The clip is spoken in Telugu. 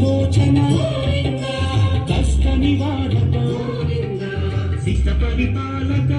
గోచన కష్టమి వాడక సిద్ధ పరిపాలక